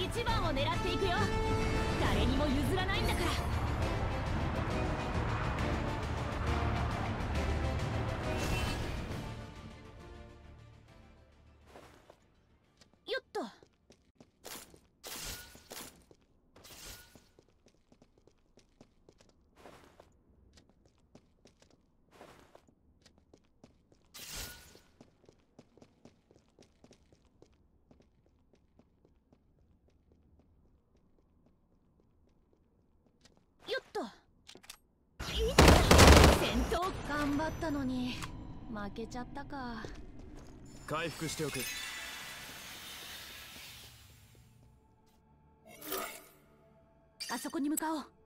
一番を狙っていくよ。誰にも譲らないんだから。頑張ったのに負けちゃったか。回復しておく。あそこに向かおう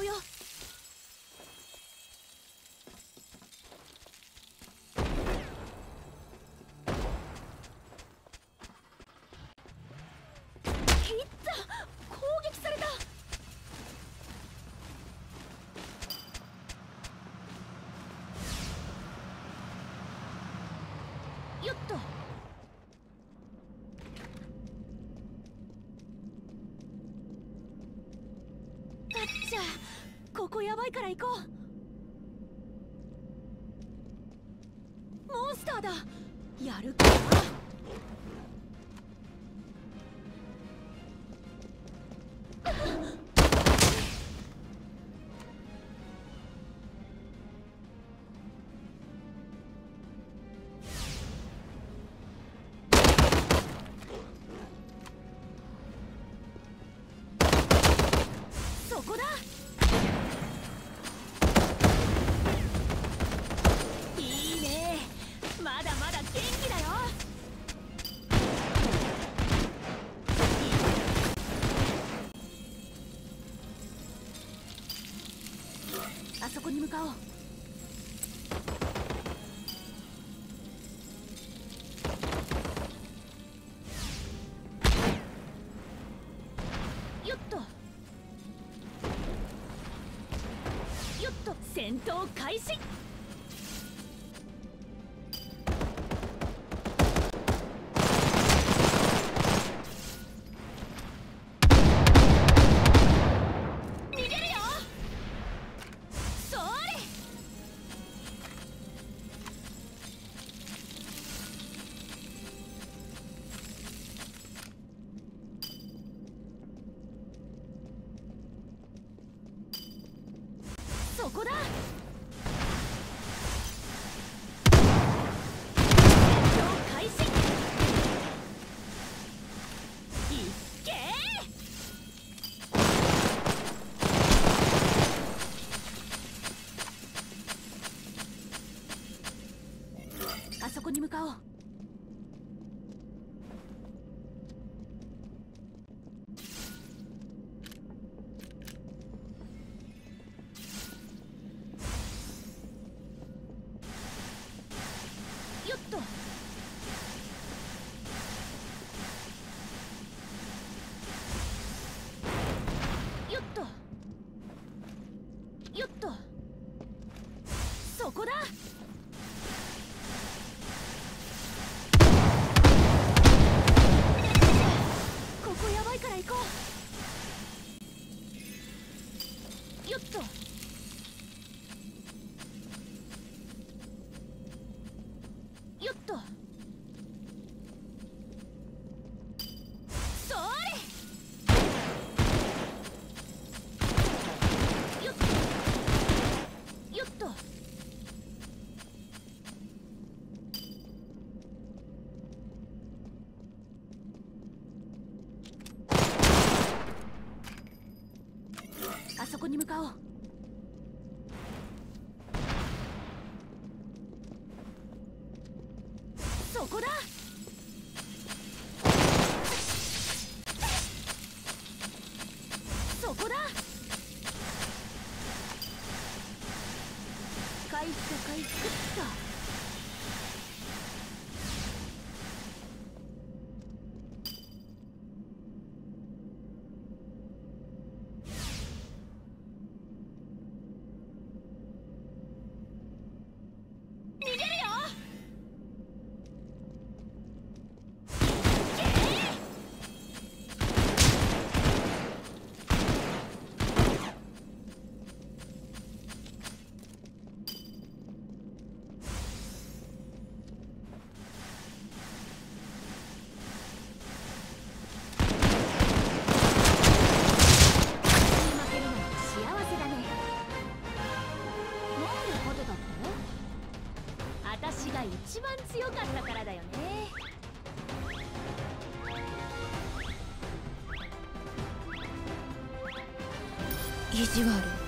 うよ。よっと。じゃあここやばいから行こう。モンスターだ。やるかこだ。いいね。まだまだ元気だよ。あそこに向かおう。戦闘開始。こだ。あそこに向かおうよっと。こだ。そこだ。回復回復っと意地悪。